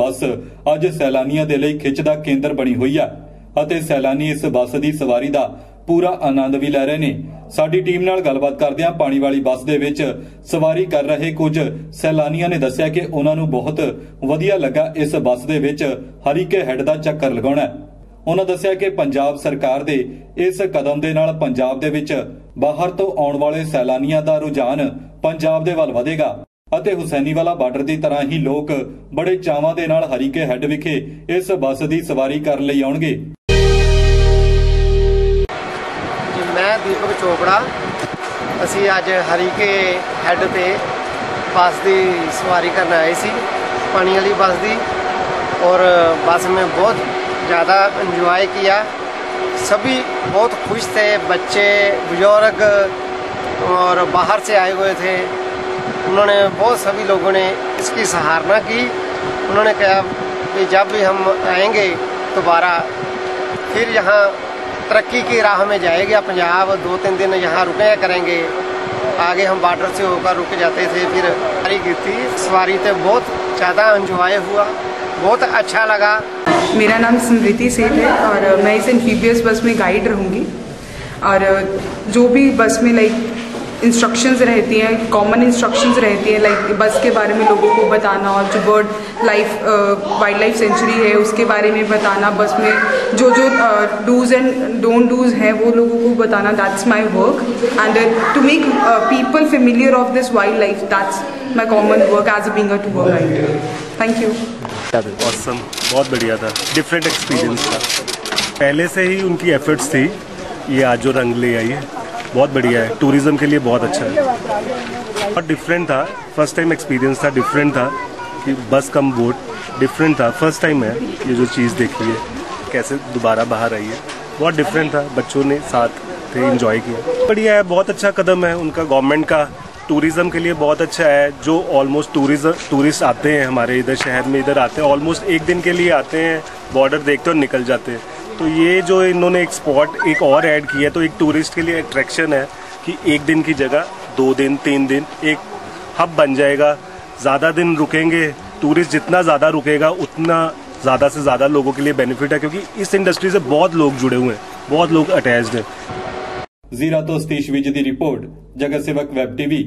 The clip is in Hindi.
ਬੱਸ ਅੱਜ ਸੈਲਾਨੀਆਂ ਦੇ ਲਈ ਖਿੱਚ ਦਾ ਕੇਂਦਰ ਬਣੀ ਹੋਈ ਹੈ ਅਤੇ ਸੈਲਾਨੀ ਇਸ ਬੱਸ ਦੀ ਸਵਾਰੀ ਦਾ ਪੂਰਾ ਆਨੰਦ ਵੀ ਲੈ ਰਹੇ ਨੇ। ਸਾਡੀ ਟੀਮ ਨਾਲ ਗੱਲਬਾਤ ਕਰਦਿਆਂ ਪਾਣੀ ਵਾਲੀ ਬੱਸ ਦੇ ਵਿੱਚ ਸਵਾਰੀ ਕਰ ਰਹੇ ਕੁਝ ਸੈਲਾਨੀਆਂ ਨੇ ਦੱਸਿਆ ਕਿ ਉਹਨਾਂ ਨੂੰ ਬਹੁਤ ਵਧੀਆ ਲੱਗਾ ਇਸ ਬੱਸ ਦੇ ਵਿੱਚ ਹਰੀਕੇ ਹੈੱਡ ਦਾ ਚੱਕਰ ਲਗਾਉਣਾ। ਉਹਨਾਂ ਦੱਸਿਆ ਕਿ ਪੰਜਾਬ ਸਰਕਾਰ ਦੇ ਇਸ ਕਦਮ ਦੇ ਨਾਲ ਪੰਜਾਬ ਦੇ ਵਿੱਚ ਬਾਹਰ ਤੋਂ ਆਉਣ ਵਾਲੇ ਸੈਲਾਨੀਆਂ ਦਾ ਰੁਝਾਨ ਪੰਜਾਬ ਦੇ ਵੱਲ ਵਧੇਗਾ। ਅਤੇ ਹੁਸੈਨੀਵਾਲਾ ਬਾਰਡਰ ਦੀ ਤਰ੍ਹਾਂ ਹੀ ਲੋਕ ਬੜੇ ਚਾਵਾਂ ਦੇ ਨਾਲ ਹਰੀਕੇ ਹੈੱਡ ਵਿਖੇ ਇਸ ਬੱਸ ਦੀ ਸਵਾਰੀ ਕਰਨ ਲਈ ਆਉਣਗੇ ਜੀ ਮੈਂ ਦੀਪਕ ਚੋਪੜਾ ਅਸੀਂ ਅੱਜ ਹਰੀਕੇ ਹੈੱਡ ਤੇ ਬੱਸ ਦੀ ਸਵਾਰੀ ਕਰਨ ਆਏ ਸੀ ਪਾਣੀ वाली बस दी और बस में बहुत ज़्यादा एंजॉय किया सभी बहुत खुश थे बच्चे बुजुर्ग और बाहर से आए हुए थे उन्होंने बहुत सभी लोगों ने इसकी सराहना की। उन्होंने कहा कि जब भी हम आएँगे दोबारा, फिर यहाँ तरक्की की राह में जाएगा। पंजाब दो तीन दिन यहाँ रुके करेंगे। आगे हम बॉर्डर से होकर रुक जाते थे, फिर सवारी की थी। सवारी तो बहुत ज़्यादा इंजॉय हुआ, बहुत अच्छा लगा। मेरा नाम स्मृति सेठ है और मैं इस एम्फीबियस बस में गाइड रहूँगी। और जो भी बस में लाइक इंस्ट्रक्शंस रहती हैं कॉमन इंस्ट्रक्शंस रहती हैं लाइक बस के बारे में लोगों को बताना और जो bird life wild life sanctuary है, उसके बारे में बताना बस में। जो जो डूज एंड डोंट डूज हैं, वो लोगों को बताना that's my work and to make people familiar of this wild life that's my common work as a being a tour guide thank you awesome बहुत बढ़िया था। डिफरेंट एक्सपीरियंस था। पहले से ही उनकी एफर्ट्स थी। ये आज जो रंग ले आई है। बहुत बढ़िया है। टूरिज़्म के लिए बहुत अच्छा है। और डिफरेंट था। फ़र्स्ट टाइम एक्सपीरियंस था डिफरेंट था कि बस कम बोट डिफरेंट था। फ़र्स्ट टाइम है ये जो चीज़ देखी है। कैसे दोबारा बाहर आई है। बहुत डिफरेंट था। बच्चों ने साथ थे इंजॉय किया। बढ़िया है, बहुत अच्छा कदम है उनका गवर्नमेंट का। टूरिज़्म के लिए बहुत अच्छा है। जो ऑलमोस्ट टूरिज़्म टूरिस्ट आते हैं हमारे इधर शहर में, इधर आते हैं ऑलमोस्ट एक दिन के लिए आते हैं बॉर्डर देखते और निकल जाते हैं। तो ये जो इन्होंने एक स्पॉट एक और ऐड किया है तो एक टूरिस्ट के लिए अट्रैक्शन है कि एक दिन की जगह दो दिन तीन दिन एक हब बन जाएगा। ज़्यादा दिन रुकेंगे टूरिस्ट जितना ज़्यादा रुकेगा उतना ज़्यादा से ज़्यादा लोगों के लिए बेनिफिट है क्योंकि इस इंडस्ट्री से बहुत लोग जुड़े हुए हैं बहुत लोग अटैच हैं। जीरा तो सतीश विज की रिपोर्ट जगत सेवक वेब टीवी